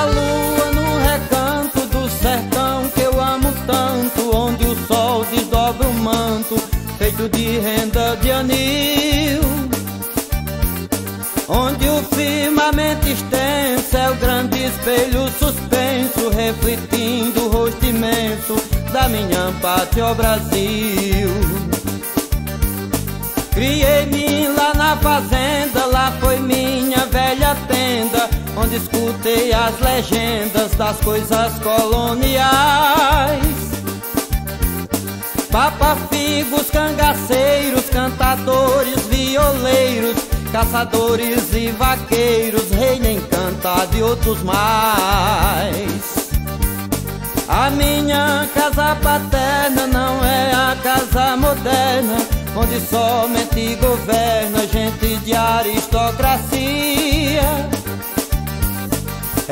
a lua no recanto do sertão que eu amo tanto, onde o sol desdobra o manto, feito de renda de anil. Onde o firmamento extenso é o grande espelho suspenso, refletindo o rosto imenso da minha pátria, Brasil. Criei-me lá na fazenda, lá foi minha velha tenda, onde escutei as legendas das coisas coloniais. Papa figos, cangaceiros, cantadores, violeiros, caçadores e vaqueiros, reino encantado e outros mais. A minha casa paterna não é a casa moderna, onde somente governa gente de aristocracia.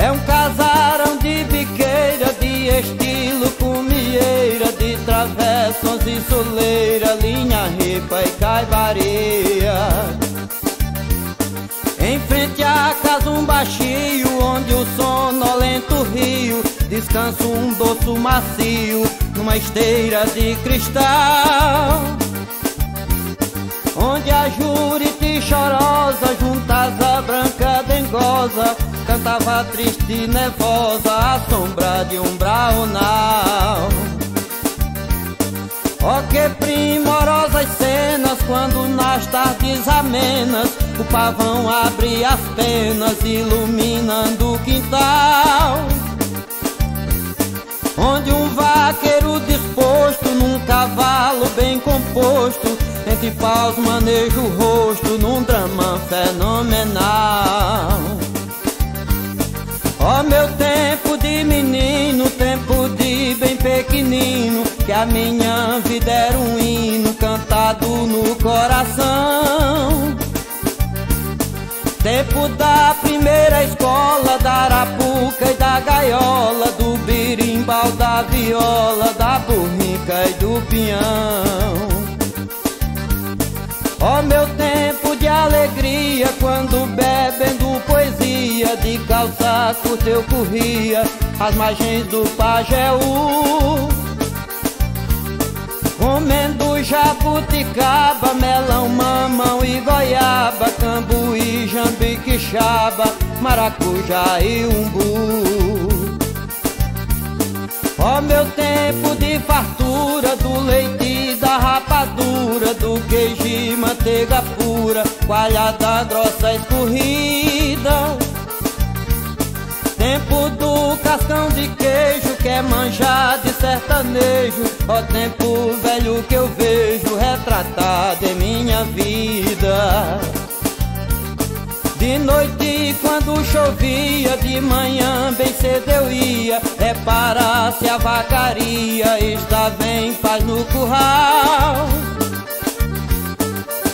É um casarão de biqueira, de estilo cumieira, de travessões e soleira, linha ripa e caibaria. Em frente à casa um baixio, onde o sonolento rio descansa um doce macio, numa esteira de cristal. Onde a jurite triste e nervosa, à sombra de um braunal. Oh, que primorosas cenas quando nas tardes amenas o pavão abre as penas iluminando o quintal. Onde um vaqueiro disposto num cavalo bem composto entre paus maneja o rosto num drama coração. Tempo da primeira escola, da arapuca e da gaiola, do birimbau, da viola, da burrica e do pinhão. Ó oh, meu tempo de alegria, quando bebendo poesia, de calça curta eu corria, as margens do Pajeú. Comendo jabuticaba, melão, mamão e goiaba, cambuí, jambi, quixaba, maracujá e umbu. Ó meu tempo de fartura, do leite e da rapadura, do queijo e manteiga pura, coalhada grossa escorrida. Tempo do cascão de queijo, que é manjado de sertanejo, ó tempo velho que eu vejo retratado em minha vida. De noite quando chovia, de manhã bem cedo eu ia. Reparar-se a vacaria, estava em paz no curral.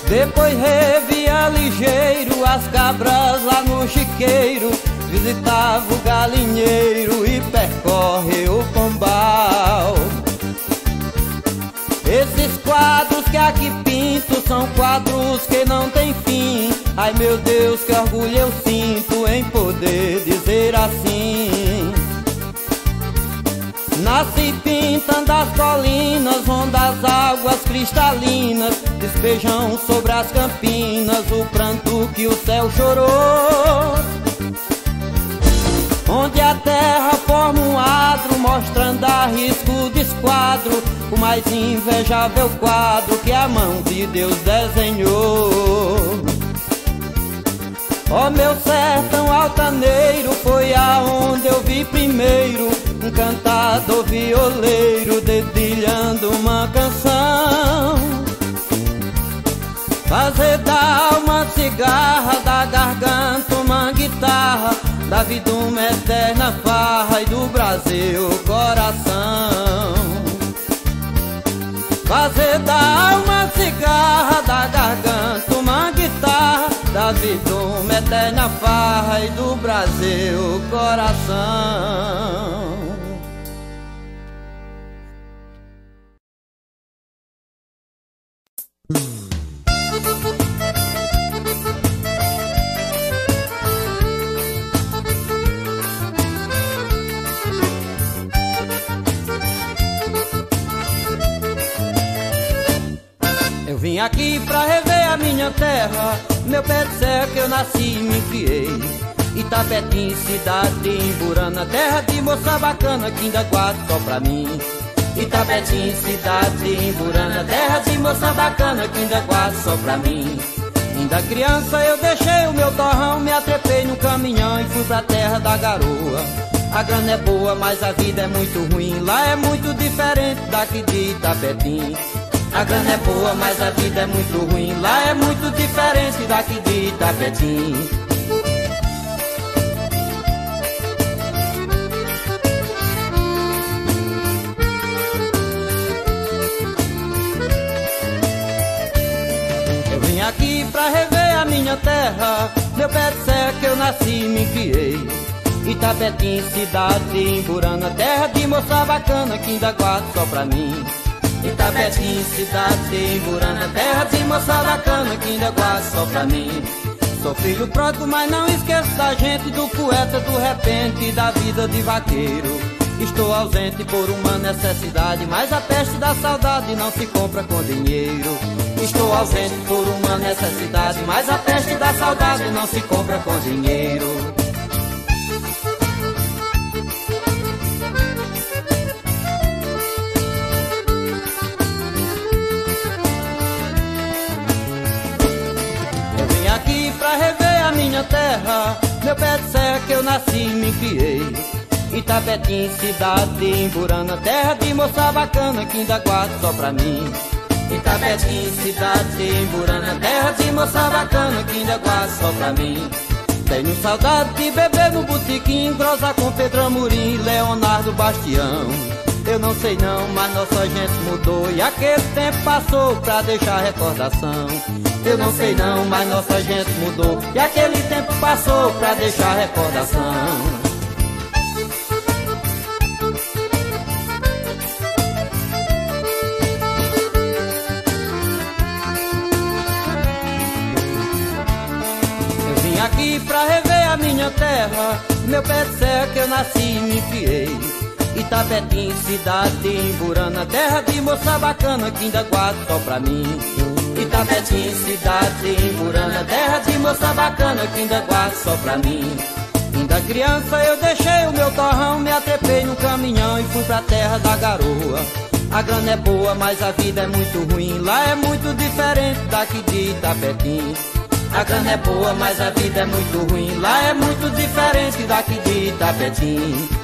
Depois revia ligeiro as cabras lá no chiqueiro. Visitava o galinheiro são quadros que não tem fim. Ai meu Deus, que orgulho eu sinto em poder dizer assim. Nasce pintando as colinas, onde as águas cristalinas despejam sobre as campinas o pranto que o céu chorou. Onde a terra forma o mais invejável quadro que a mão de Deus desenhou. Ó oh, meu sertão altaneiro, foi aonde eu vi primeiro um cantador violeiro dedilhando uma canção. Fazer da alma cigarra, da garganta uma guitarra da vida uma eterna farra e do Brasil coração. até na farra e do Brasil coração. Eu vim aqui pra rever a minha terra meu pé de serra que eu nasci e me criei. Itapetim, cidade de Imburana, terra de moça bacana que ainda guardo só pra mim. Itapetim, cidade de Imburana, terra de moça bacana que ainda guardo só pra mim. Ainda criança eu deixei o meu torrão, me atrepei no caminhão e fui pra terra da garoa. A grana é boa, mas a vida é muito ruim, lá é muito diferente daqui de Itapetim. A grana é boa, mas a vida é muito ruim. Lá é muito diferente daqui de Itapetim. Eu vim aqui pra rever a minha terra, meu pé serra que eu nasci e me criei. Itapetim, cidade de Imburana, terra de moça bacana que ainda guardo só pra mim. Itapetim, cidade de Imburana, terra de moça bacana que ainda guarda só pra mim. Sou filho pródigo, mas não esqueço da gente, do poeta do repente, da vida de vaqueiro. Estou ausente por uma necessidade, mas a peste da saudade não se compra com dinheiro. Estou ausente por uma necessidade, mas a peste da saudade não se compra com dinheiro. Minha terra, meu pé de serra que eu nasci e me criei. Itapetim, cidade de Imburana, terra de moça bacana que ainda só pra mim. Itapetim, cidade de Imburana, terra de moça bacana que ainda guardo só pra mim. Tenho saudade de beber no botequim, grosa com Pedro Amorim, Leonardo Bastião. Eu não sei não, mas nossa gente mudou e aquele tempo passou pra deixar recordação. Eu não sei não, mas nossa gente mudou e aquele tempo passou pra deixar recordação. Eu vim aqui pra rever a minha terra, meu pé de serra que eu nasci e me criei. Itapetim, cidade de Imburana, terra de moça bacana que ainda guardo só pra mim. Itapetim, cidade de Imburana, terra de moça bacana que ainda guardo só pra mim. Ainda criança eu deixei o meu torrão, me atrepei no caminhão e fui pra terra da garoa. A grana é boa, mas a vida é muito ruim, lá é muito diferente daqui de Itapetim. A grana é boa, mas a vida é muito ruim, lá é muito diferente daqui de Itapetim.